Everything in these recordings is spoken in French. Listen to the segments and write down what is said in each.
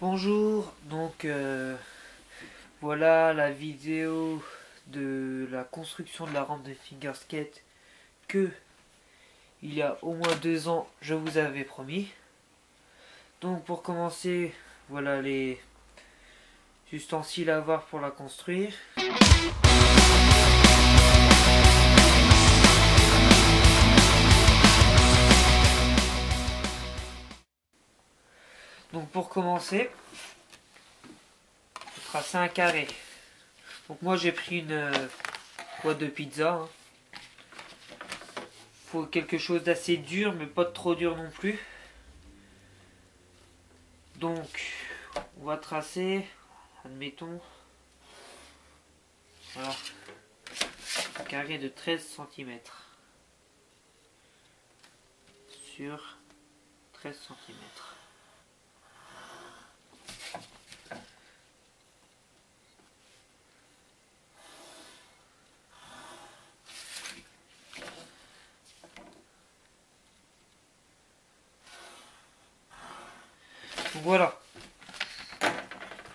Bonjour, donc euh, voilà la vidéo de la construction de la rampe de fingerskate que il y a au moins deux ans je vous avais promis. Donc pour commencer, voilà les ustensiles à avoir pour la construire. Donc pour commencer, tracer un carré. Donc moi j'ai pris une euh, boîte de pizza. Hein. Faut quelque chose d'assez dur mais pas trop dur non plus. Donc on va tracer, admettons, un carré de 13 cm sur 13 cm. Voilà.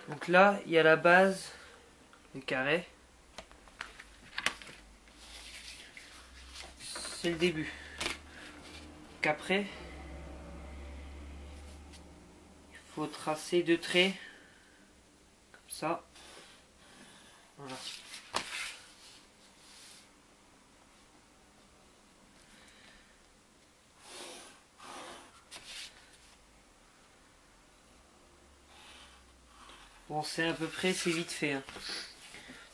Donc là, il y a la base, le carré. C'est le début. Qu'après, il faut tracer deux traits, comme ça. Voilà. Bon, c'est à peu près, c'est vite fait. Hein.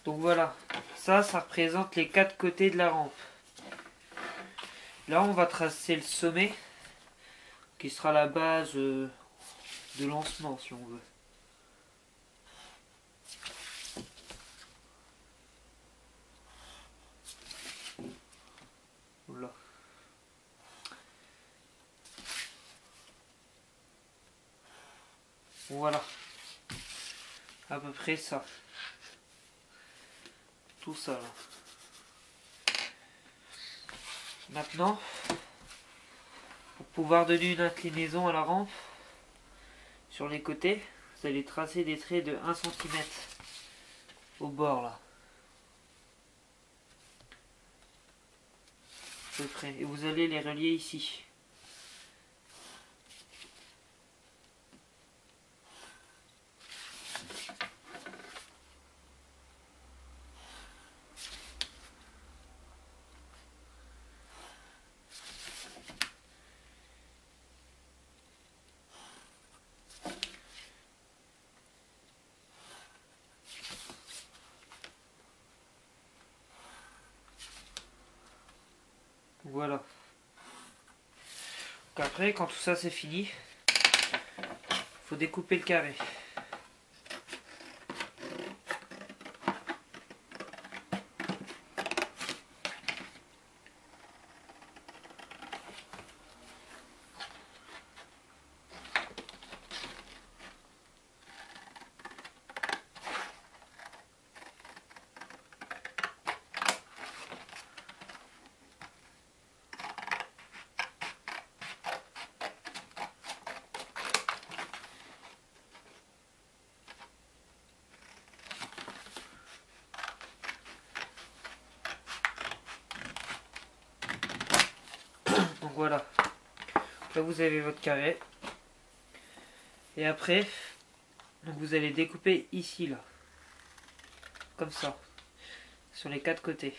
Donc voilà, ça, ça représente les quatre côtés de la rampe. Là, on va tracer le sommet, qui sera la base euh, de lancement, si on veut. Voilà. Voilà à peu près ça. Tout ça là. Maintenant, pour pouvoir donner une inclinaison à la rampe, sur les côtés, vous allez tracer des traits de 1 cm au bord là. Et vous allez les relier ici. Voilà. après, quand tout ça c'est fini, faut découper le carré. voilà. Vous avez votre carré. Et après, vous allez découper ici là. Comme ça. Sur les quatre côtés.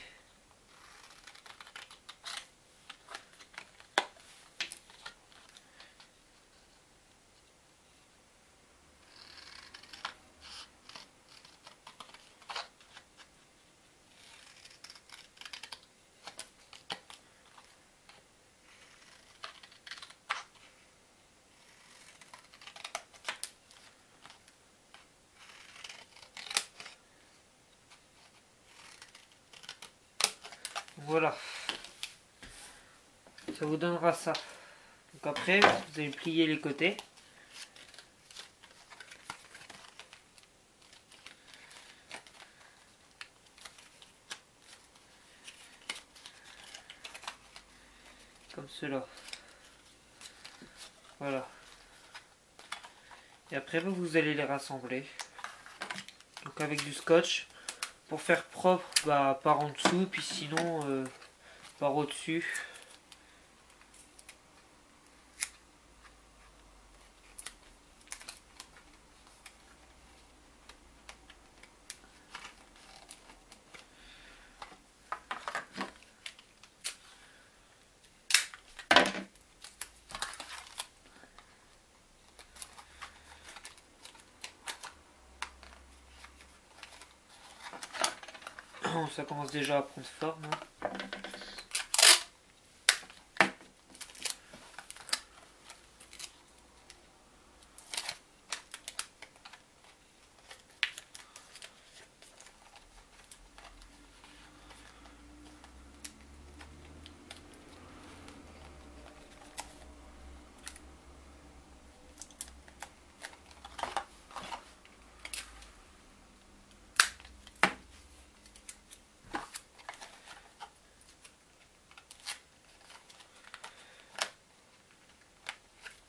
Voilà. Ça vous donnera ça. Donc après, vous allez plier les côtés. comme cela. Voilà. Et après vous allez les rassembler. Donc avec du scotch. Pour faire propre, bah, par en dessous, puis sinon euh, par ça commence déjà à prendre forme. Hein.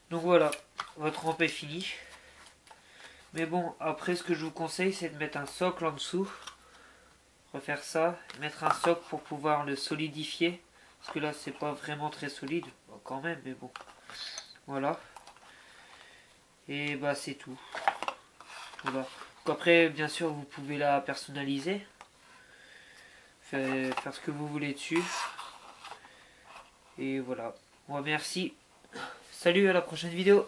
Donc voilà, votre rampe est finie. Mais bon, après ce que je vous conseille, c'est de mettre un socle en dessous. Refaire ça, mettre un socle pour pouvoir le solidifier. Parce que là, c'est pas vraiment très solide. quand même, mais bon. Voilà. Et bah, c'est tout. Voilà. après, bien sûr, vous pouvez la personnaliser. Faire, ce que vous voulez dessus. Et voilà. Bon, merci. Salut, à la prochaine vidéo